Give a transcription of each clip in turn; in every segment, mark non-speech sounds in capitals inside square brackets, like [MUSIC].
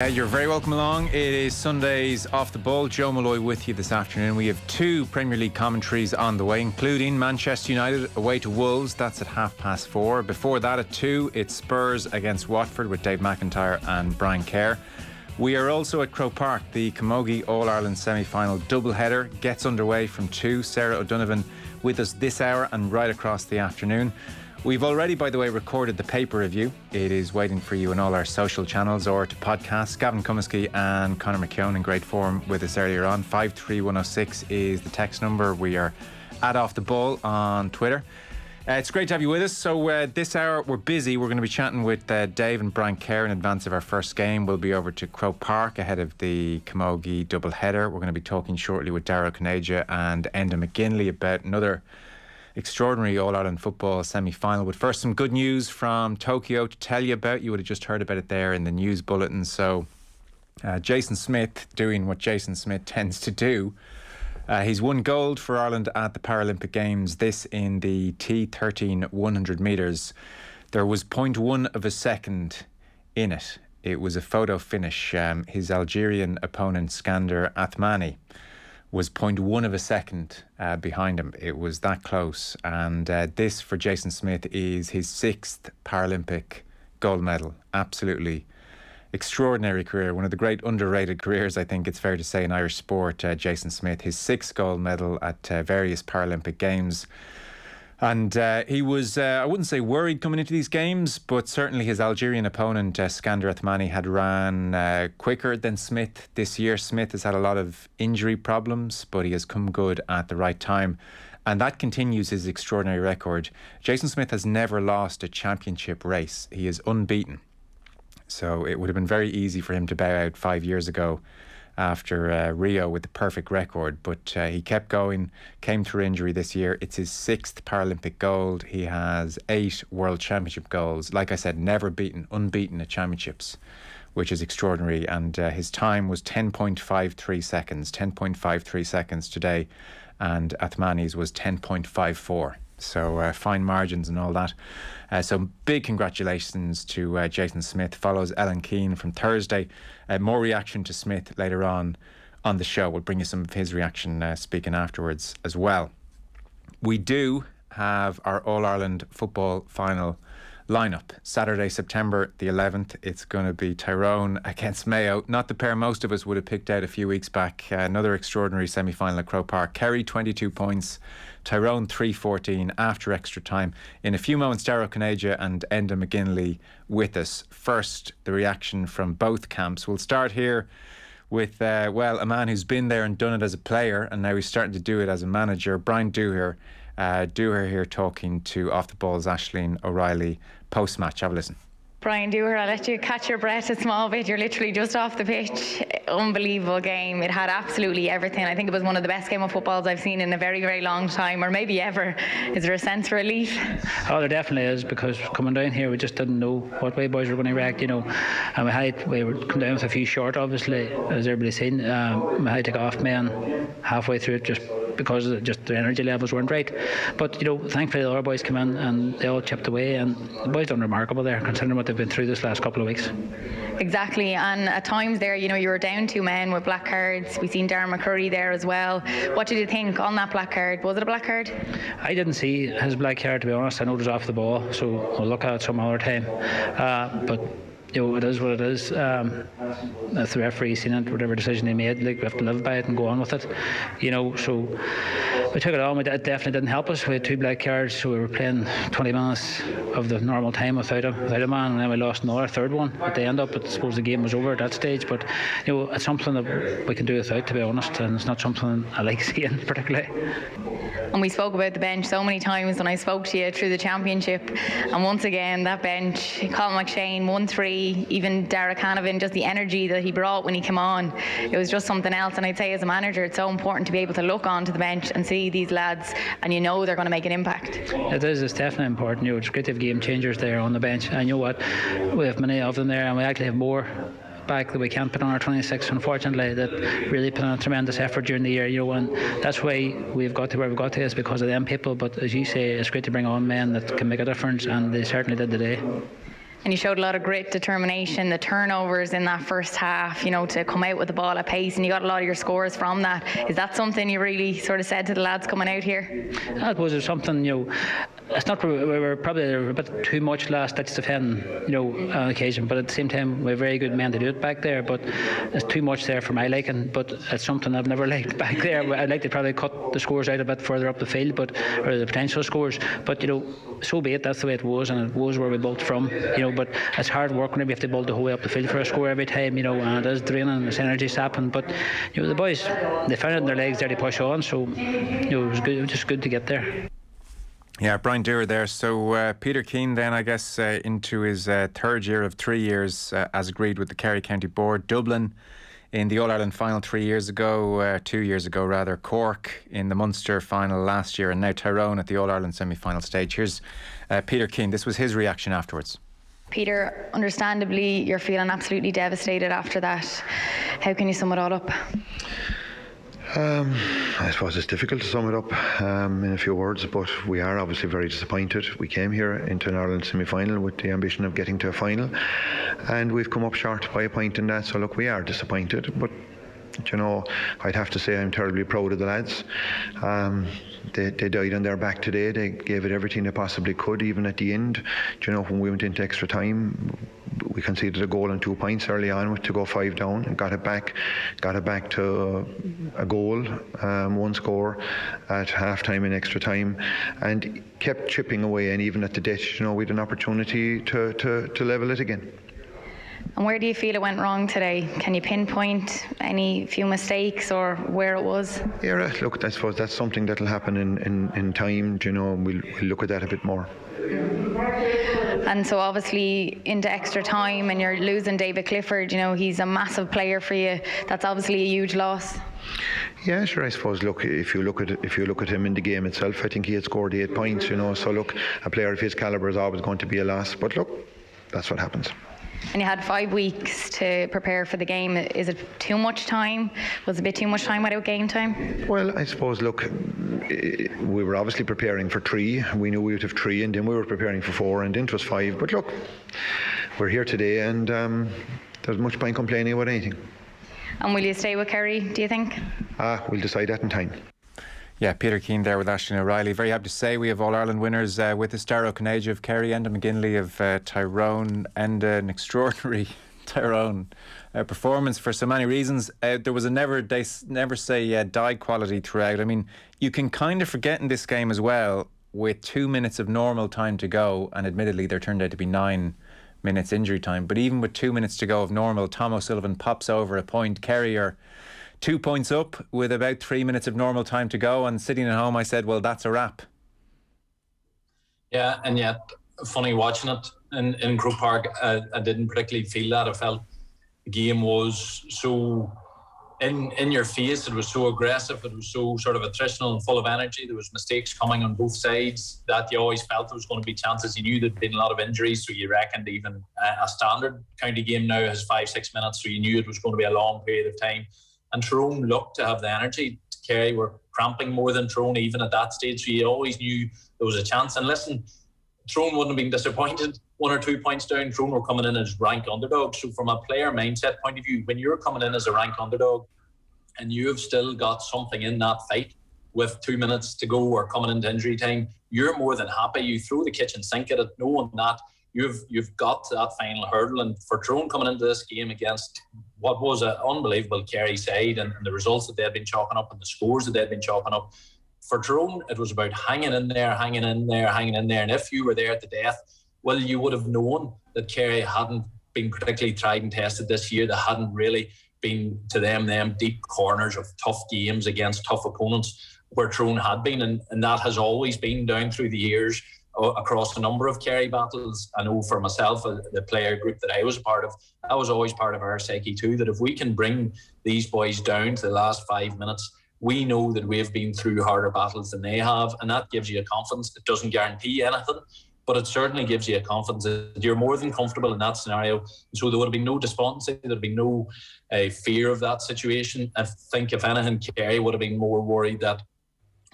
Uh, you're very welcome along. It is Sundays off the ball. Joe Molloy with you this afternoon. We have two Premier League commentaries on the way, including Manchester United away to Wolves. That's at half past four. Before that, at two, it's Spurs against Watford with Dave McIntyre and Brian Kerr. We are also at Croke Park. The Camogie All Ireland semi final double header gets underway from two. Sarah O'Donovan with us this hour and right across the afternoon. We've already, by the way, recorded the paper review. It is waiting for you on all our social channels or to podcast. Gavin Cummiskey and Conor McKeown in great form with us earlier on. 53106 is the text number. We are at Off the Ball on Twitter. Uh, it's great to have you with us. So, uh, this hour we're busy. We're going to be chatting with uh, Dave and Brian Kerr in advance of our first game. We'll be over to Croke Park ahead of the Camogie double header. We're going to be talking shortly with Dara Ó Cinnéide and Enda McGinley about another extraordinary All Ireland football semi final. But first, some good news from Tokyo to tell you about. You would have just heard about it there in the news bulletin. So, uh, Jason Smith doing what Jason Smith [LAUGHS] tends to do. Uh, he's won gold for Ireland at the Paralympic Games, this in the T13 100 metres. There was 0.1 of a second in it. It was a photo finish. Um, his Algerian opponent, Skander Athmani, was 0.1 of a second uh, behind him. It was that close. And uh, this, for Jason Smith, is his sixth Paralympic gold medal. Absolutely extraordinary career. One of the great underrated careers, I think it's fair to say, in Irish sport. Uh, Jason Smith, his sixth gold medal at uh, various Paralympic Games. And uh, he was, uh, I wouldn't say worried coming into these games, but certainly his Algerian opponent, uh, Skander Athmani, had ran uh, quicker than Smith this year. Smith has had a lot of injury problems, but he has come good at the right time. And that continues his extraordinary record. Jason Smith has never lost a championship race, he is unbeaten. So it would have been very easy for him to bow out five years ago after uh, Rio with the perfect record, but uh, he kept going, came through injury this year. It's his sixth Paralympic gold. He has eight World Championship goals. Like I said, never beaten, unbeaten at championships, which is extraordinary. And uh, his time was 10.53 seconds, 10.53 seconds today, and Athmani's was 10.54. So uh, fine margins and all that. Uh, so big congratulations to uh, Jason Smith. Follows Ellen Keane from Thursday. Uh, more reaction to Smith later on on the show. We'll bring you some of his reaction uh, speaking afterwards as well. We do have our All Ireland football final lineup. Saturday, September the 11th, it's going to be Tyrone against Mayo. Not the pair most of us would have picked out a few weeks back. Uh, another extraordinary semi final at Croke Park. Kerry, 22 points. Tyrone 314 after extra time. In a few moments, Dara Ó Cinnéide and Enda McGinley with us. First, the reaction from both camps. We'll start here with, uh, well, a man who's been there and done it as a player, and now he's starting to do it as a manager, Brian Dooher. Uh, here talking to Off the Ball's Aisling O'Reilly post match. Have a listen. Brian Dooher, I'll let you catch your breath a small bit. You're literally just off the pitch. Unbelievable game. It had absolutely everything. I think it was one of the best game of footballs I've seen in a very, very long time, or maybe ever. Is there a sense of relief? Oh, there definitely is because coming down here, we just didn't know what way boys were going to react, you know. And we had we were come down with a few short, obviously, as everybody's seen. Um, we had to take off men halfway through it just because just their energy levels weren't right. But you know, thankfully, the other boys came in and they all chipped away, and the boys done remarkable there, considering what they've been through this last couple of weeks. Exactly, and at times there, you know, you were down two men with black cards. We've seen Darren McCurry there as well. What did you think on that black card? Was it a black card? I didn't see his black card to be honest. I know it was off the ball, so we'll look at it some other time. Uh, but you know, it is what it is. Um, if the referee seen it, whatever decision they made, like we have to live by it and go on with it. You know, so we took it on. It definitely didn't help us. We had two black cards, so we were playing 20 minutes of the normal time without a without a man, and then we lost another third one at the end up. I suppose the game was over at that stage. But you know, it's something that we can do without, to be honest, and it's not something I like [LAUGHS] seeing particularly. And we spoke about the bench so many times when I spoke to you through the championship, and once again that bench, Cathal McShane, one three even Darragh Canavan, just the energy that he brought when he came on, it was just something else. And I'd say as a manager, it's so important to be able to look onto the bench and see these lads, and you know they're going to make an impact. It is. It's definitely important. You know, it's great to have game changers there on the bench. And you know what? We have many of them there, and we actually have more back that we can't put on our 26 unfortunately that really put on a tremendous effort during the year you know and that's why we've got to where we've got to is because of them people but as you say it's great to bring on men that can make a difference and they certainly did today And you showed a lot of grit, determination, the turnovers in that first half, you know, to come out with the ball at pace, and you got a lot of your scores from that. Is that something you really sort of said to the lads coming out here? That was something, you know, it's not we were probably a bit too much last ditch defending, you know, on occasion. But at the same time, we're very good men to do it back there. But it's too much there for my liking. But it's something I've never [LAUGHS] liked back there. I'd like to probably cut the scores out a bit further up the field, but or the potential scores. But you know, so be it. That's the way it was, and it was where we built from. You know, but it's hard work whenever you have to build the whole way up the field for a score every time. You know, and it is draining. It's energy sapping. But you know, the boys they found it in their legs there to push on. So you know, it was good. It was just good to get there. Yeah, Brian Dooher there. So uh, Peter Keane then, I guess, uh, into his uh, third year of three years, uh, as agreed with the Kerry County Board. Dublin in the All Ireland final three years ago, uh, two years ago rather. Cork in the Munster final last year, and now Tyrone at the All Ireland semi final stage. Here's uh, Peter Keane. This was his reaction afterwards. Peter, understandably, you're feeling absolutely devastated after that. How can you sum it all up? Um, I suppose it's difficult to sum it up um, in a few words, but we are obviously very disappointed. We came here into an Ireland semi final with the ambition of getting to a final, and we've come up short by a point in that. So, look, we are disappointed, but you know, I'd have to say I'm terribly proud of the lads. Um, they, they died on their back today. They gave it everything they possibly could, even at the end. you know, when we went into extra time, we conceded a goal and two points early on to go five down and got it back, got it back to a goal, um, one score at half time and extra time, and kept chipping away. And even at the ditch, you know, we had an opportunity to, to, to level it again. And where do you feel it went wrong today? Can you pinpoint any few mistakes or where it was? Yeah, look, I suppose that's something that'll happen in, in, in time, you know, we'll, we'll look at that a bit more. And so obviously into extra time and you're losing David Clifford, you know, he's a massive player for you. That's obviously a huge loss. Yeah, sure. I suppose. Look, if you look at if you look at him in the game itself, I think he had scored eight points. You know, so look, a player of his caliber is always going to be a loss. But look, that's what happens. And you had five weeks to prepare for the game. Is it too much time? Was it a bit too much time without game time? Well, I suppose, look, we were obviously preparing for three. We knew we would have three, and then we were preparing for four, and then it was five. But look, we're here today, and um, there's much point complaining about anything. And will you stay with Kerry, do you think? Ah, we'll decide that in time. Yeah, Peter Keane there with Aisling O'Reilly. Very happy to say we have All Ireland winners uh, with the Dara Ó Cinnéide of Kerry, Enda McGinley of uh, Tyrone, and uh, an extraordinary [LAUGHS] Tyrone uh, performance for so many reasons. Uh, there was a never they never say uh, die quality throughout. I mean, you can kind of forget in this game as well with two minutes of normal time to go, and admittedly there turned out to be nine minutes injury time. But even with two minutes to go of normal, Tom O'Sullivan pops over a point. carrier two points up with about three minutes of normal time to go. And sitting at home, I said, well, that's a wrap. Yeah, and yet, funny watching it in, in Croke Park, I didn't particularly feel that. I felt game was so in in your face. It was so aggressive. It was so sort of attritional and full of energy. There was mistakes coming on both sides that you always felt there was going to be chances. You knew there'd been a lot of injuries, so you reckoned even a standard county game now has five six minutes, so you knew it was going to be a long period of time. And Tyrone looked to have the energy to carry. We're cramping more than Tyrone even at that stage. So you always knew there was a chance. And listen, Tyrone wouldn't have been disappointed. One or two points down, Tyrone were coming in as rank underdogs. So from a player mindset point of view, when you're coming in as a rank underdog and you've still got something in that fight with two minutes to go or coming into injury time, you're more than happy. You throw the kitchen sink at it, knowing that you've you've got that final hurdle. And for Tyrone coming into this game against what was an unbelievable Kerry side and, and, the results that they had been chalking up and the scores that they had been chalking up. For Tyrone, it was about hanging in there, hanging in there, hanging in there. And if you were there at the death, well, you would have known that Kerry hadn't been particularly tried and tested this year. They hadn't really been to them them deep corners of tough games against tough opponents where Tyrone had been, and, and that has always been down through the years across a number of Kerry battles. I know for myself, uh, the player group that I was a part of, I was always part of our psyche too. That if we can bring these boys down to the last five minutes, we know that we've been through harder battles than they have, and that gives you a confidence. It doesn't guarantee anything, but it certainly gives you a confidence that you're more than comfortable in that scenario. So there would have been no despondency, there'd be no uh, fear of that situation. I think if anything, Kerry would have been more worried that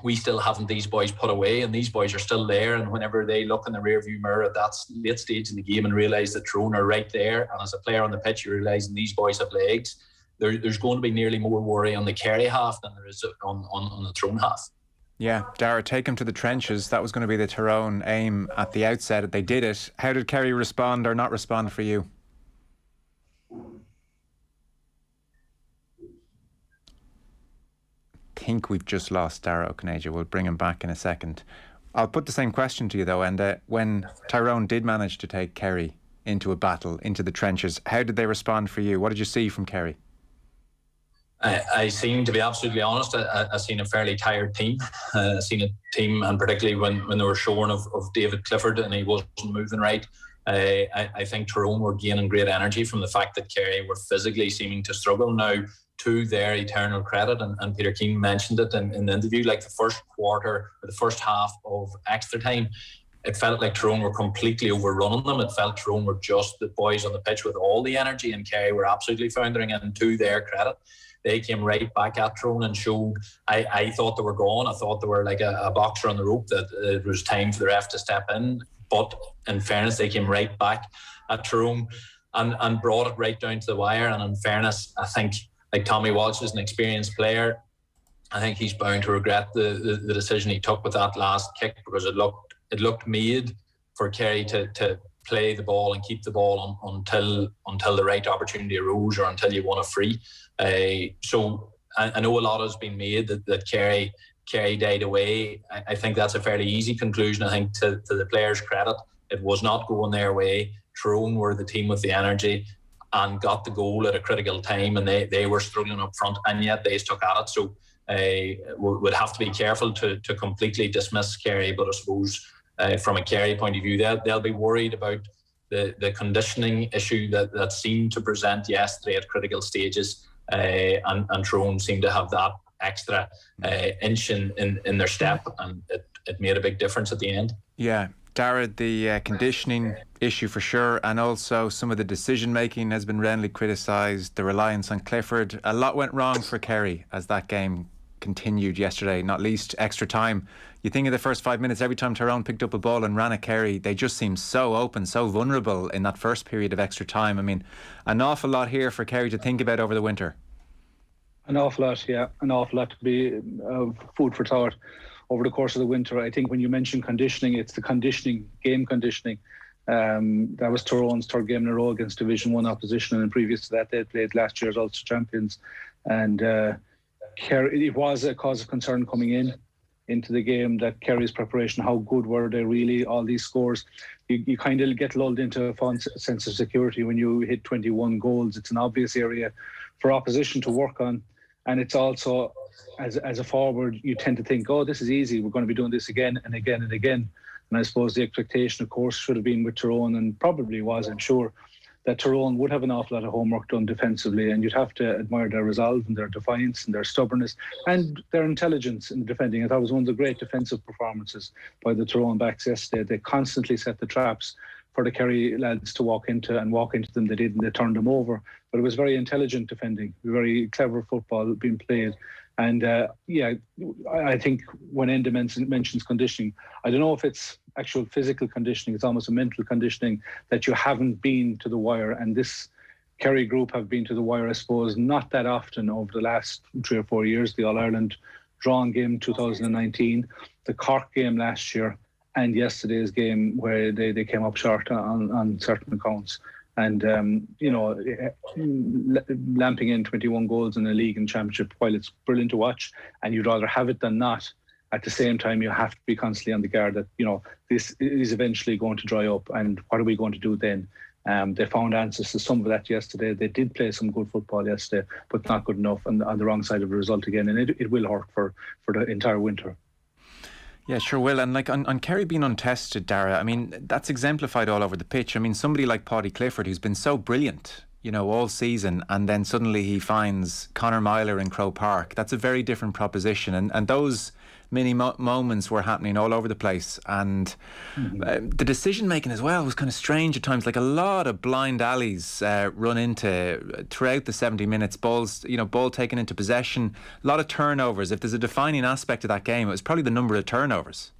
we still haven't these boys put away, and these boys are still there. And whenever they look in the rearview mirror at that late stage in the game and realise that Tyrone are right there, and as a player on the pitch, you realise these boys have legs. There, there's going to be nearly more worry on the Kerry half than there is on, on, on the Tyrone half. Yeah, Dara, take him to the trenches. That was going to be the Tyrone aim at the outset. They did it. How did Kerry respond or not respond for you? think we've just lost Dara Ó Cinnéide. We'll bring him back in a second. I'll put the same question to you though, and uh, when Tyrone did manage to take Kerry into a battle, into the trenches, how did they respond for you? What did you see from Kerry? I, I seem to be absolutely honest. I, I seen a fairly tired team. Uh, I seen a team, and particularly when, when they were shorn of, of David Clifford and he wasn't moving right. Uh, I, I think Tyrone were gaining great energy from the fact that Kerry were physically seeming to struggle. Now, to their eternal credit, and, and Peter Keane mentioned it in, in the interview, like the first quarter or the first half of extra time, it felt like Tyrone were completely overrunning them. It felt Tyrone were just the boys on the pitch with all the energy, and Kerry were absolutely foundering. And to their credit, they came right back at Tyrone and showed. I, I thought they were gone. I thought they were like a, a boxer on the rope that uh, it was time for the ref to step in. But in fairness, they came right back at Tyrone and, and brought it right down to the wire. And in fairness, I think like Tommy Walsh is an experienced player. I think he's bound to regret the, the, the, decision he took with that last kick because it looked it looked made for Kerry to, to play the ball and keep the ball on, until until the right opportunity arose or until you want a free. Uh, so I, I, know a lot has been made that, that Kerry Kerry died away. I, I, think that's a fairly easy conclusion. I think to, to the players' credit, it was not going their way. Tyrone were the team with the energy and got the goal at a critical time, and they, they were struggling up front, and yet they stuck at it. So uh, would have to be careful to, to completely dismiss Kerry, but I suppose uh, from a Kerry point of view, they'll, they'll be worried about the, the conditioning issue that, that seemed to present yesterday at critical stages, uh, and, and Tyrone seemed to have that extra uh, inch in, in, in their step, and it, it made a big difference at the end. Yeah, Dara, the uh, conditioning issue for sure, and also some of the decision making has been roundly criticised. The reliance on Clifford. A lot went wrong for Kerry as that game continued yesterday, not least extra time. You think of the first five minutes, every time Tyrone picked up a ball and ran at Kerry, they just seemed so open, so vulnerable in that first period of extra time. I mean, an awful lot here for Kerry to think about over the winter. An awful lot, yeah, an awful lot to be uh, food for thought over the course of the winter. I think when you mention conditioning, it's the conditioning, game conditioning. Um, that was Tyrone's third game in a row against Division One opposition, and previous to that, they played last year's Ulster champions. And uh, Kerry, it was a cause of concern coming in into the game that Kerry's preparation, how good were they really? All these scores, you, you kind of get lulled into a sense of security when you hit 21 goals. It's an obvious area for opposition to work on, and it's also as as a forward, you tend to think, oh, this is easy. We're going to be doing this again and again and again. And I suppose the expectation, of course, should have been with Tyrone, and probably was, I'm sure, that Tyrone would have an awful lot of homework done defensively, and you'd have to admire their resolve and their defiance and their stubbornness and their intelligence in defending. I thought it was one of the great defensive performances by the Tyrone backs yesterday. They constantly set the traps for the Kerry lads to walk into and walk into them. They did, and they turned them over. But it was very intelligent defending, very clever football being played. And uh, yeah, I think when Enda mentions conditioning, I don't know if it's actual physical conditioning, it's almost a mental conditioning that you haven't been to the wire. And this Kerry group have been to the wire, I suppose, not that often over the last three or four years. The All Ireland drawn game 2019, the Cork game last year, and yesterday's game where they, they came up short on, on certain accounts and um, you know, lamping in 21 goals in a league and championship, while it's brilliant to watch, and you'd rather have it than not. At the same time, you have to be constantly on the guard that you know this is eventually going to dry up, and what are we going to do then? Um, they found answers to some of that yesterday. They did play some good football yesterday, but not good enough, and on the wrong side of the result again. And it, it will hurt for for the entire winter. Yeah, sure will. And like on, on Kerry being untested, Dara, I mean, that's exemplified all over the pitch. I mean, somebody like Paudie Clifford, who's been so brilliant, you know, all season, and then suddenly he finds Conor Meyler in Croke Park. That's a very different proposition, and and those many mo- moments were happening all over the place, and mm-hmm. uh, the decision making as well was kind of strange at times. Like a lot of blind alleys uh, run into throughout the seventy minutes. Balls, you know, ball taken into possession. A lot of turnovers. If there's a defining aspect of that game, it was probably the number of turnovers.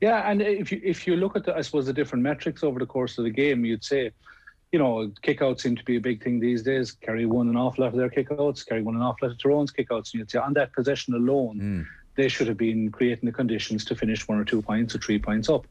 Yeah, and if you if you look at the, I suppose the different metrics over the course of the game, you'd say, you know, kickouts seem to be a big thing these days. Kerry won an awful lot of their kickouts. Kerry won an awful lot of Tyrone's kickouts. And you'd say on that possession alone, mm. They should have been creating the conditions to finish one or two points or three points up.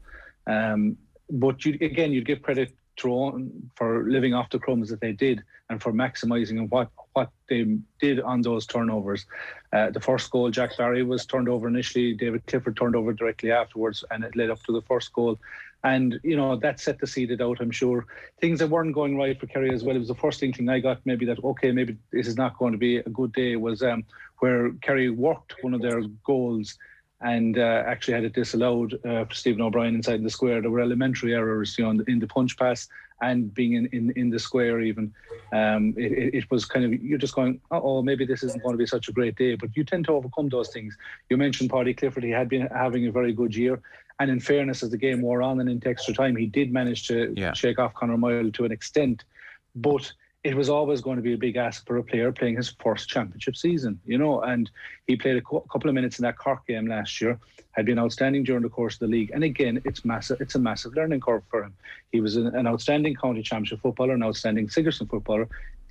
Um, but you, again, you'd give credit Tyrone for living off the crumbs that they did and for maximising what what they did on those turnovers. Uh, the first goal, Jack Barry was turned over initially. David Clifford turned over directly afterwards, and it led up to the first goal. And you know that set the seeded out. I'm sure things that weren't going right for Kerry as well. It was the first thing I got maybe that okay, maybe this is not going to be a good day. Was um, where Kerry worked one of their goals and uh, actually had it disallowed uh, for Stephen O'Brien inside the square. There were elementary errors, you know, in the, in the punch pass and being in, in, in the square even. Um, it, it, was kind of, you're just going, oh, maybe this isn't going to be such a great day. But you tend to overcome those things. You mentioned Paudie Clifford, he had been having a very good year. And in fairness, as the game wore on and into extra time, he did manage to yeah. shake off Conor Meyler to an extent. But it was always going to be a big ask for a player playing his first championship season, you know. And he played a couple of minutes in that Cork game last year, had been outstanding during the course of the league. And again, it's massive. It's a massive learning curve for him. He was an, an outstanding county championship footballer, an outstanding Sigerson footballer,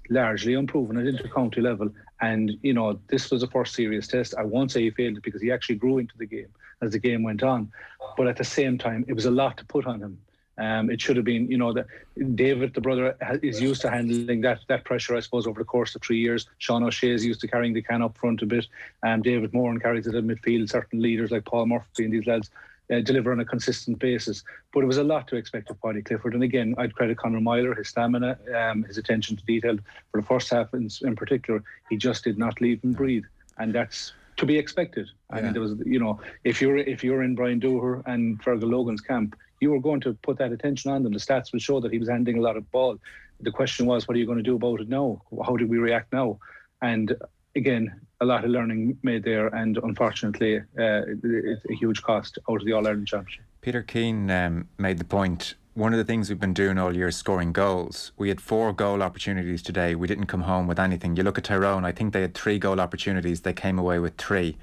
largely unproven at inter-county level. And you know, this was a first serious test. I won't say he failed it because he actually grew into the game as the game went on. But at the same time, it was a lot to put on him um, it should have been, you know, that David, the brother, is used to handling that that pressure, I suppose, over the course of three years. Sean O'Shea is used to carrying the can up front a bit. Um, David Moran carries it in midfield. Certain leaders like Paul Murphy and these lads uh, deliver on a consistent basis. But it was a lot to expect of Paudie Clifford. And again, I'd credit Conor Meyler, his stamina, um, his attention to detail. For the first half in, in particular, he just did not leave and breathe. And that's to be expected. I yeah. mean, there was, you know, if you're if you're in Brian Dooher and Fergal Logan's camp, you were going to put that attention on them. The stats will show that he was handling a lot of ball. The question was, what are you going to do about it now? How do we react now? And again, a lot of learning made there, and unfortunately, uh, it's a huge cost out of the All Ireland Championship. Peter Keane um, made the point. One of the things we've been doing all year is scoring goals. We had four goal opportunities today. We didn't come home with anything. You look at Tyrone, I think they had three goal opportunities. They came away with three.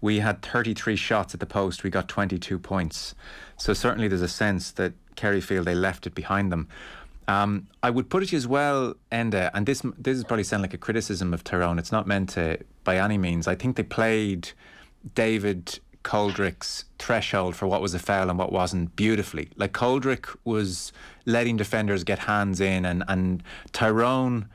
We had 33 shots at the post. We got 22 points. So certainly there's a sense that Kerry feel they left it behind them. Um, I would put it as well, Enda, and this this is probably sound like a criticism of Tyrone. It's not meant to by any means. I think they played David Coldrick's threshold for what was a foul and what wasn't beautifully. Like Coldrick was letting defenders get hands in, and and Tyrone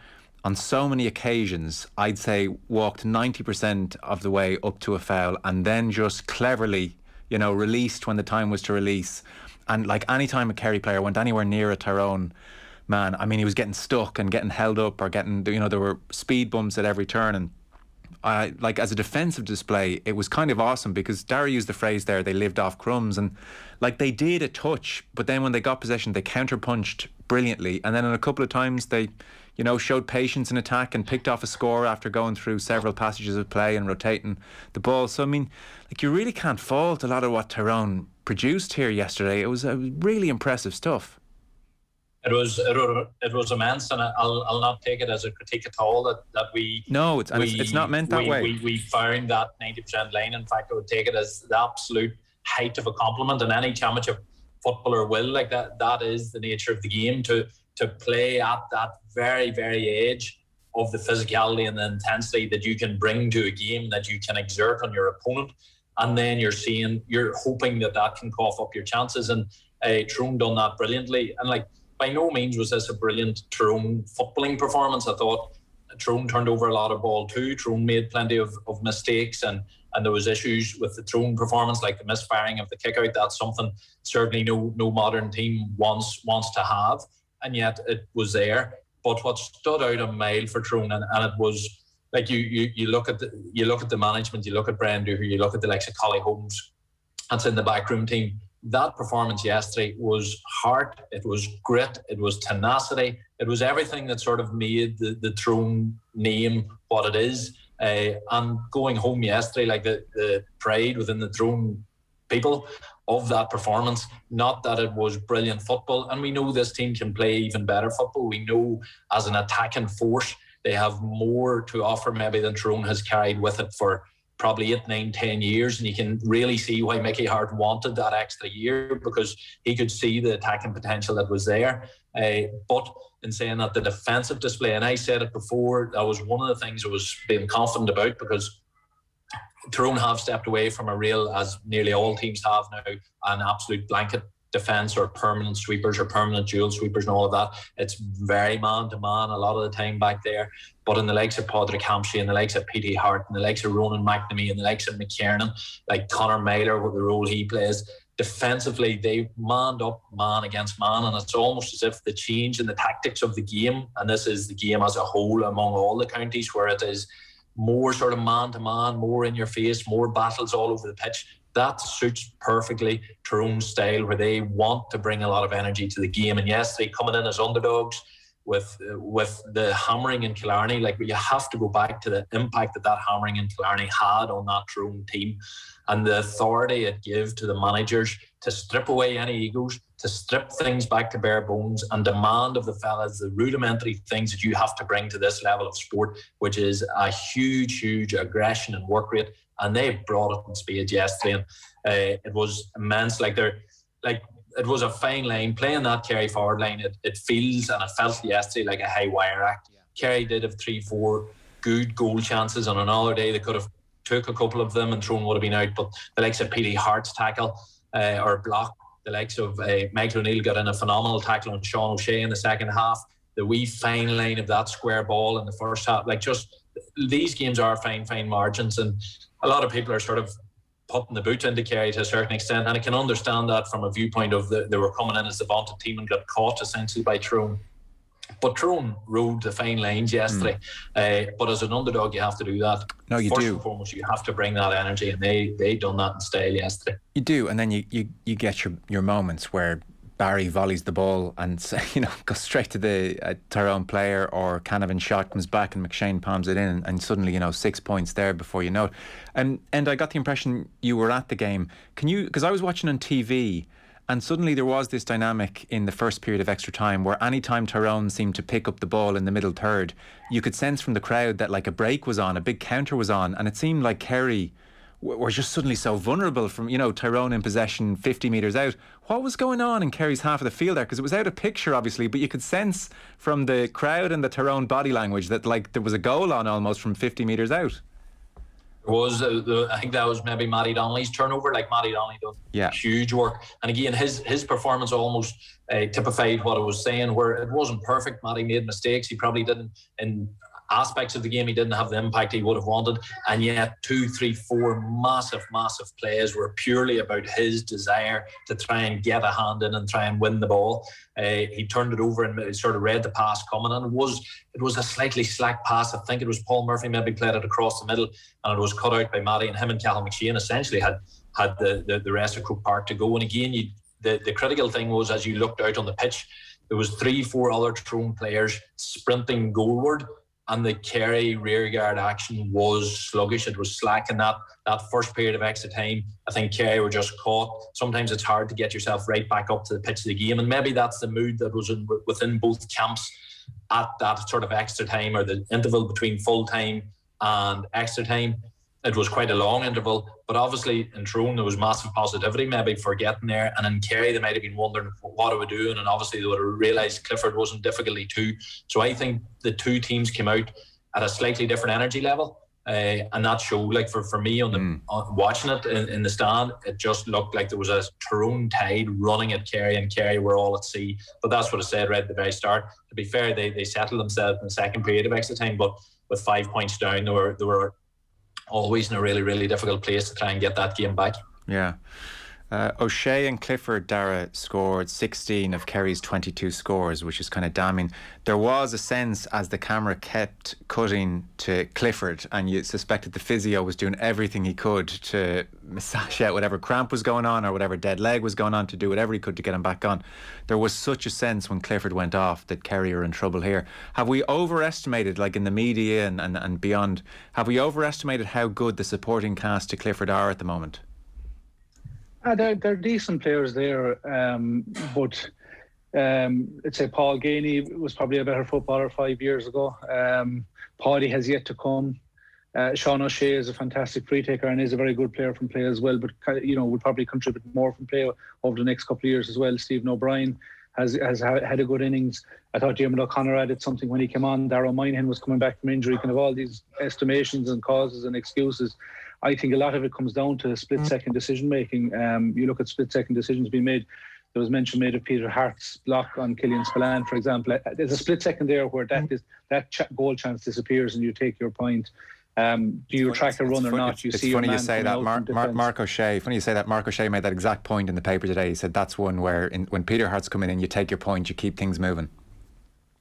on so many occasions, I'd say walked 90% of the way up to a foul and then just cleverly, you know, released when the time was to release. And like any time a Kerry player went anywhere near a Tyrone man, I mean, he was getting stuck and getting held up or getting, you know, there were speed bumps at every turn. And I like as a defensive display, it was kind of awesome because Dara used the phrase there, they lived off crumbs. And like they did a touch, but then when they got possession, they counterpunched brilliantly. And then in a couple of times, they, you know, showed patience in attack and picked off a score after going through several passages of play and rotating the ball. So I mean, like you really can't fault a lot of what Tyrone produced here yesterday. It was uh, really impressive stuff. It was it was, immense, and I'll, I'll not take it as a critique at all that, that we no, it's, we, it's, not meant that we, way. We, we found that ninety percent line. In fact, I would take it as the absolute height of a compliment, and any championship footballer will like that. That is the nature of the game to to play at that very, very age of the physicality and the intensity that you can bring to a game that you can exert on your opponent. And then you're seeing, you're hoping that that can cough up your chances. And uh, Tyrone done that brilliantly. And like, by no means was this a brilliant Tyrone footballing performance. I thought Tyrone turned over a lot of ball too. Tyrone made plenty of, of mistakes and and there was issues with the Tyrone performance, like the misfiring of the kick out. That's something certainly no no modern team wants wants to have and yet it was there. But what stood out a mile for Tyrone, and, it was like you, you you look at the you look at the management, you look at Brendan, who you look at the likes of Collie Holmes, that's in the backroom team. that performance yesterday was heart, it was grit, it was tenacity, it was everything that sort of made the, the Tyrone name what it is. Uh, and going home yesterday, like the, the pride within the Tyrone people of that performance. Not that it was brilliant football, and we know this team can play even better football. We know as an attacking force, they have more to offer maybe than Tyrone has carried with it for probably eight, nine, ten years, and you can really see why Mickey Harte wanted that extra year because he could see the attacking potential that was there. Uh, but in saying that, the defensive display, and I said it before, that was one of the things I was being confident about because Tyrone have stepped away from a real, as nearly all teams have now, an absolute blanket defence or permanent sweepers or permanent dual sweepers and all of that. It's very man to man a lot of the time back there. But in the likes of Padraig Hampsey and the likes of P.T. Harte and the likes of Ronan McNamee and the likes of McKernan, like Conor Meyler, with the role he plays, defensively they manned up man against man and it's almost as if the change in the tactics of the game and this is the game as a whole among all the counties where it is more sort of man to man, more in your face, more battles all over the pitch. That suits perfectly Tyrone's style, where they want to bring a lot of energy to the game. And yes, they coming in as underdogs with uh, with the hammering in Killarney. Like you have to go back to the impact that that hammering in Killarney had on that Tyrone team, and the authority it gave to the managers to strip away any egos, to strip things back to bare bones and demand of the fellas the rudimentary things that you have to bring to this level of sport, which is a huge, huge aggression and work rate. And they brought it in spades yesterday, and uh, it was immense. Like they're like it was a fine line playing that Kerry forward line. It, it feels and it felt yesterday like a high wire act. Yeah. Kerry did have three, four good goal chances on another day. They could have took a couple of them and Tyrone would have been out. But the likes of P.T. Harte's tackle uh, or block the likes of uh, Michael O'Neill got in a phenomenal tackle on Sean O'Shea in the second half. The wee fine line of that square ball in the first half, like just these games are fine, fine margins, and a lot of people are sort of putting the boot into Kerry to a certain extent, and I can understand that from a viewpoint of the, they were coming in as the vaunted team and got caught essentially by Tyrone. But Tyrone rode the fine lines yesterday. Mm. Uh, but as an underdog, you have to do that. No, you First do. and foremost, you have to bring that energy, and they they done that in style yesterday. You do, and then you, you, you get your, your moments where Barry volleys the ball and [LAUGHS] you know goes straight to the uh, Tyrone player, or Canavan shot comes back and McShane palms it in, and suddenly you know six points there before you know it. And and I got the impression you were at the game. Can you? Because I was watching on TV and suddenly there was this dynamic in the first period of extra time where any time Tyrone seemed to pick up the ball in the middle third, you could sense from the crowd that like a break was on, a big counter was on, and it seemed like Kerry were just suddenly so vulnerable from you know Tyrone in possession 50 metres out. What was going on in Kerry's half of the field there? Because it was out of picture, obviously, but you could sense from the crowd and the Tyrone body language that like there was a goal on almost from 50 metres out was uh, the, I think that was maybe Mattie Donnelly's turnover. Like Mattie Donnelly done yeah. huge work, and again his his performance almost uh, typified what I was saying. Where it wasn't perfect, Mattie made mistakes. He probably didn't in aspects of the game he didn't have the impact he would have wanted. And yet two three four massive massive plays were purely about his desire to try and get a hand in and try and win the ball. Uh, he turned it over and sort of read the pass coming and it was it was a slightly slack pass. I think it was Paul Murphy maybe played it across the middle and it was cut out by Mattie and him and Cathal McShane essentially had had the, the, the rest of Croke Park to go. And again you the, the critical thing was as you looked out on the pitch there was three four other Tyrone players sprinting goalward and the Kerry rearguard action was sluggish. It was slack in that that first period of extra time. I think Kerry were just caught. Sometimes it's hard to get yourself right back up to the pitch of the game, and maybe that's the mood that was in, within both camps at that sort of extra time or the interval between full time and extra time it was quite a long interval. But obviously in Tyrone there was massive positivity maybe for getting there. And in Kerry they might have been wondering what are we doing and obviously they would have realised Clifford wasn't difficulty too. So I think the two teams came out at a slightly different energy level. Uh, and that showed like for, for me on the mm. on watching it in, in, the stand it just looked like there was a Tyrone tide running at Kerry and Kerry were all at sea but that's what I said right at the very start to be fair they, they settled themselves in the second period of extra time but with five points down they were they were always in a really, really difficult place to try and get that game back. Yeah. Uh, O'Shea and Clifford Dara scored 16 of Kerry's 22 scores, which is kind of damning. There was a sense as the camera kept cutting to Clifford, and you suspected the physio was doing everything he could to massage out whatever cramp was going on or whatever dead leg was going on to do whatever he could to get him back on. There was such a sense when Clifford went off that Kerry are in trouble here. Have we overestimated, like in the media and, and, and beyond, have we overestimated how good the supporting cast to Clifford are at the moment? Uh, they're, they're decent players there, um, but um, I'd say Paul Geaney was probably a better footballer five years ago. Um, Paudie has yet to come. Uh, Sean O'Shea is a fantastic free taker and is a very good player from play as well, but you know would probably contribute more from play over the next couple of years as well. Stephen O'Brien has has had a good innings. I thought Jim O'Connor added something when he came on. Dara Moynihan was coming back from injury. Kind of all these estimations and causes and excuses. I think a lot of it comes down to split second decision making. Um, you look at split second decisions being made. There was mention made of Peter Harte's block on Killian Spillane, for example. There's a split second there where that is that ch- goal chance disappears and you take your point. Um, do you track a run or not? You it's see funny you say that. Mar- Mar- Marc Ó Sé. Funny you say that. Marc Ó Sé made that exact point in the paper today. He said that's one where in, when Peter Harte's coming in, you take your point, you keep things moving.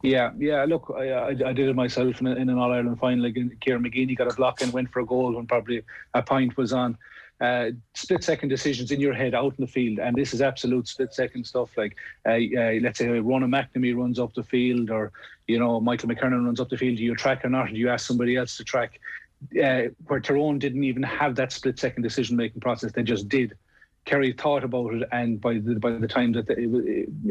Yeah, yeah. Look, I, I, I did it myself in, in an All Ireland final. Like Kieran McGeeney got a block and went for a goal when probably a point was on. Uh, split second decisions in your head out in the field, and this is absolute split second stuff. Like, uh, uh, let's say Ronan McNamee runs up the field, or you know Michael McKernan runs up the field. Do you track or not? Do you ask somebody else to track? Uh, where Tyrone didn't even have that split second decision making process, they just did. Kerry thought about it, and by the by the time that they,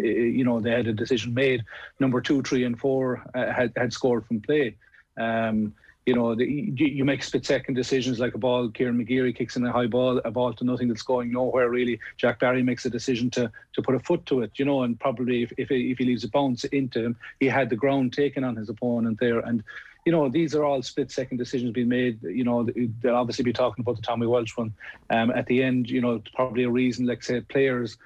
you know they had a decision made, number two, three, and four uh, had had scored from play. Um, you know, the, you make split second decisions like a ball. Kieran McGeary kicks in a high ball, a ball to nothing that's going nowhere really. Jack Barry makes a decision to to put a foot to it, you know, and probably if if, if he leaves a bounce into him, he had the ground taken on his opponent there, and you know, these are all split second decisions being made. You know, they'll obviously be talking about the Tommy Walsh one. Um, at the end, you know, probably a reason, like say, players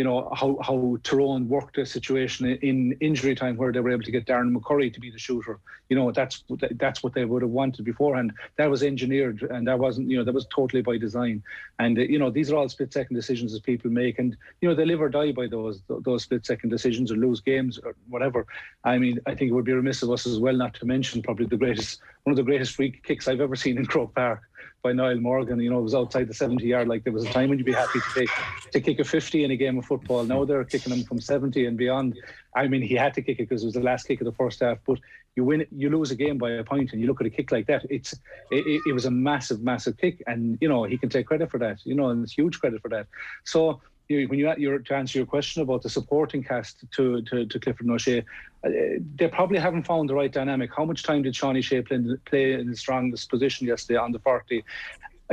you know how how Tyrone worked a situation in injury time where they were able to get Darren McCurry to be the shooter. You know that's that's what they would have wanted beforehand. That was engineered, and that wasn't you know that was totally by design. And uh, you know these are all split second decisions that people make, and you know they live or die by those those split second decisions or lose games or whatever. I mean, I think it would be remiss of us as well not to mention probably the greatest one of the greatest free kicks I've ever seen in Croke Park by Niall Morgan. You know, it was outside the 70 yard. Like there was a time when you'd be happy to take to kick a 50 in a game of football. Now they're kicking them from 70 and beyond. I mean, he had to kick it because it was the last kick of the first half. But you win, you lose a game by a point, and you look at a kick like that. It's it, it was a massive, massive kick, and you know he can take credit for that. You know, and it's huge credit for that. So you, when you to answer your question about the supporting cast to to, to Clifford and O'Shea, uh, they probably haven't found the right dynamic. How much time did Seanie Shea play, play in the strongest position yesterday on the 40?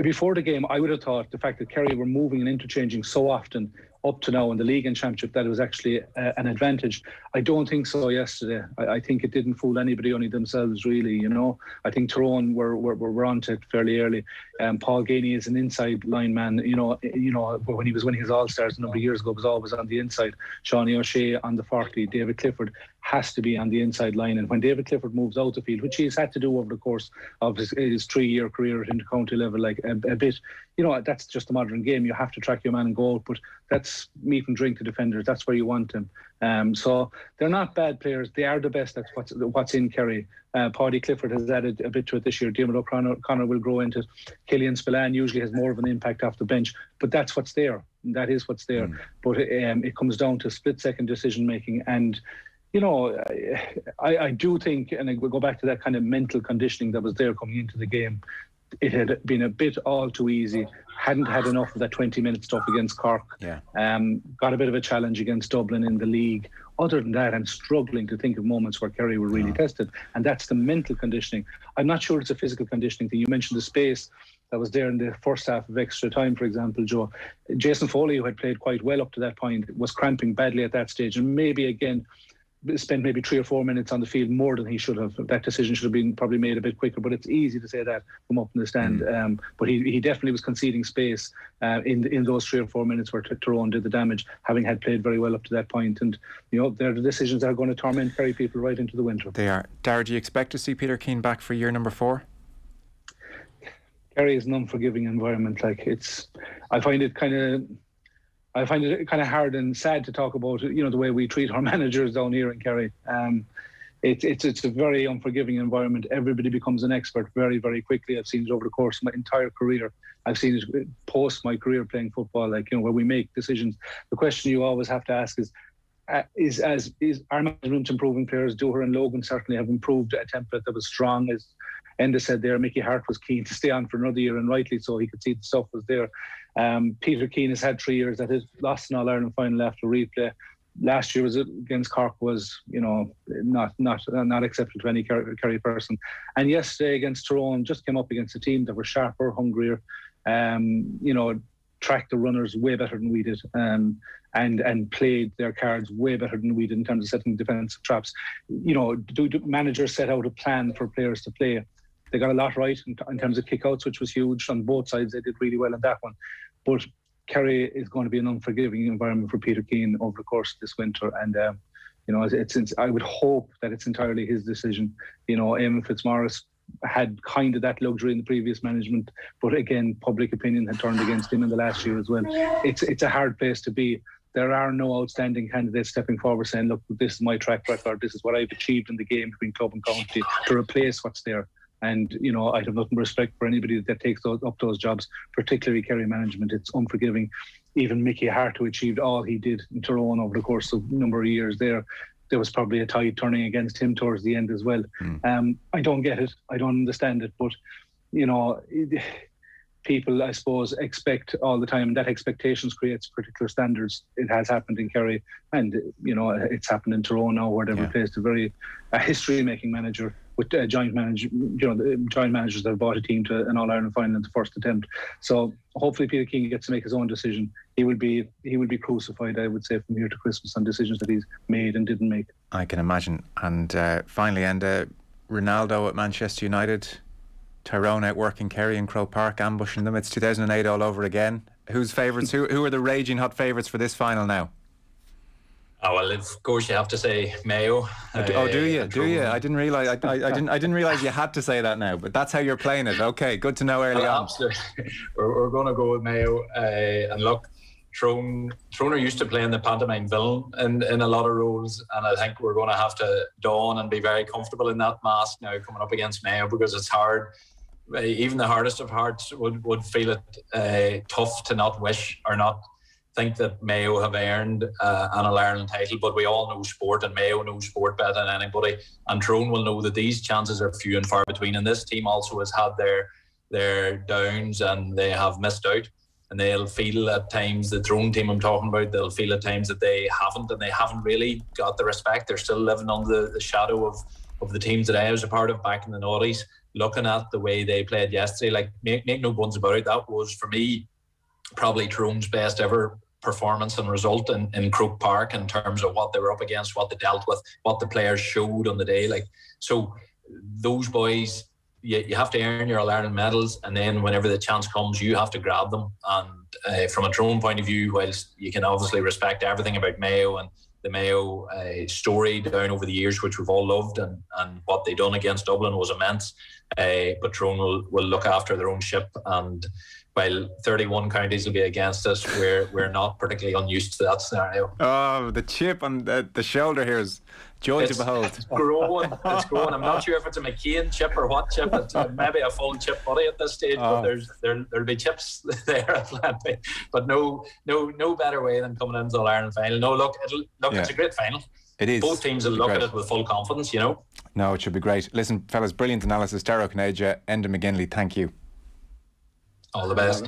Before the game, I would have thought the fact that Kerry were moving and interchanging so often up to now in the league and championship that it was actually uh, an advantage. I don't think so yesterday. I, I, think it didn't fool anybody, only themselves really. You know, I think Tyrone were were, were on it fairly early. Um, Paul Geaney is an inside line man. You know, you know when he was winning his All Stars a number of years ago, was always on the inside. Seanie O'Shea on the forty. David Clifford has to be on the inside line. And when David Clifford moves out the field, which he's had to do over the course of his, his three-year career at intercounty level, like a, a, bit, you know, that's just a modern game. You have to track your man and go out, but that's meat and drink to defenders. That's where you want them. Um, so they're not bad players. They are the best. That's what's what's in Kerry. Uh, Paudie Clifford has added a bit to it this year. Diarmuid O'Connor will grow into it. Killian Spillane usually has more of an impact off the bench, but that's what's there. That is what's there. Mm. But um, it comes down to split second decision making and you know, I, I do think, and I go back to that kind of mental conditioning that was there coming into the game. It had been a bit all too easy. Hadn't had enough of that 20 minute stuff against Cork. Yeah. Um, got a bit of a challenge against Dublin in the league. Other than that, I'm struggling to think of moments where Kerry were really tested. And that's the mental conditioning. I'm not sure it's a physical conditioning thing. You mentioned the space that was there in the first half of extra time, for example, Joe. Jason Foley, who had played quite well up to that point, was cramping badly at that stage. And maybe again, spent maybe three or four minutes on the field more than he should have. That decision should have been probably made a bit quicker, but it's easy to say that from up in the stand. Mm. Um, but he, he definitely was conceding space uh, in in those three or four minutes where Tyrone did the damage, having had played very well up to that point. And you know, they're the decisions that are going to torment Kerry people right into the winter. They are. Dara, do you expect to see Peter Keane back for year number four? Kerry is an unforgiving environment. Like it's, I find it kind of I find it kind of hard and sad to talk about, you know, the way we treat our [LAUGHS] managers down here in Kerry. Um, it's it's it's a very unforgiving environment. Everybody becomes an expert very very quickly. I've seen it over the course of my entire career. I've seen it post my career playing football. Like you know, where we make decisions. The question you always have to ask is. Uh, is as is our management improving players? Dooher and Logan certainly have improved a template that was strong. As Enda said there, Mickey Harte was keen to stay on for another year, and rightly so. He could see the stuff was there. Um, Peter Keane has had three years that has lost an All Ireland final after a replay last year was against Cork was you know not not not acceptable to any Kerry person, and yesterday against Tyrone just came up against a team that were sharper, hungrier, um, you know, tracked the runners way better than we did, um, and and played their cards way better than we did in terms of setting defensive traps. You know, do, do managers set out a plan for players to play? They got a lot right in, in terms of kickouts, which was huge on both sides. They did really well in that one, but Kerry is going to be an unforgiving environment for Peter Keane over the course of this winter, and um, you know, it's, it's, I would hope that it's entirely his decision. You know, Eamon Fitzmaurice had kind of that luxury in the previous management, but again, public opinion had turned against him in the last year as well. It's it's a hard place to be. There are no outstanding candidates stepping forward saying, "Look, this is my track record. This is what I've achieved in the game between club and county to replace what's there." And you know, I have nothing respect for anybody that takes those, up those jobs, particularly Kerry management. It's unforgiving. Even Mickey Harte, who achieved all he did in Tyrone over the course of a number of years there, there was probably a tide turning against him towards the end as well. Mm. Um, I don't get it. I don't understand it. But you know, people, I suppose, expect all the time, and that expectations creates particular standards. It has happened in Kerry, and you know, it's happened in Tyrone now, where they've yeah. replaced a very a history-making manager with uh, joint manager, you know, the joint managers that have bought a team to an All Ireland final in the first attempt. So hopefully Peter Keane gets to make his own decision. He will be he will be crucified, I would say, from here to Christmas on decisions that he's made and didn't make. I can imagine. And uh, finally, and uh, Ronaldo at Manchester United, Tyrone out working Kerry and Croke Park, ambushing them. It's 2008 all over again. Who's favourites? who who are the raging hot favourites for this final now? Oh well, of course you have to say Mayo. Oh, do, oh, do you? Uh, do you? I didn't realize. I, I, I, didn't. I didn't realize you had to say that now. But that's how you're playing it. Okay, good to know early well, on. Absolutely, [LAUGHS] we're, we're going to go with Mayo. Uh, and look, Tyrone, Tyrone are used to playing the pantomime villain in, in a lot of roles, and I think we're going to have to dawn and be very comfortable in that mask now coming up against Mayo because it's hard. Uh, even the hardest of hearts would, would feel it uh, tough to not wish or not think that Mayo have earned uh, an All Ireland title, but we all know sport, and Mayo know sport better than anybody. And Tyrone will know that these chances are few and far between. And this team also has had their their downs, and they have missed out. And they'll feel at times the Tyrone team I'm talking about. They'll feel at times that they haven't, and they haven't really got the respect. They're still living under the, the shadow of of the teams that I was a part of back in the noughties. Looking at the way they played yesterday, like make make no bones about it, that was for me probably Tyrone's best ever performance and result in, in Croke Park in terms of what they were up against, what they dealt with, what the players showed on the day. Like so, those boys, you, you have to earn your Ireland medals, and then whenever the chance comes, you have to grab them. And uh, from a Tyrone point of view, whilst you can obviously respect everything about Mayo and the Mayo uh, story down over the years, which we've all loved, and, and what they done against Dublin was immense. Uh, but Tyrone will, will look after their own ship and while 31 counties will be against us, we're we're not particularly unused to that scenario. Oh, the chip on the, the shoulder here is joy it's, to behold. It's growing. It's growing. I'm not sure if it's a McCain chip or what chip. It's [LAUGHS] maybe a full chip body at this stage, oh. but ah. there's there there'll be chips [LAUGHS] there plenty. But no no no better way than coming into the Ireland final. No, look, it'll look. Yeah. It's a great final. It is. Both teams will look great. at it with full confidence, you know. No, it should be great. Listen, fellas, brilliant analysis. Dara Ó Cinnéide, Enda McGinley, thank you. All the best.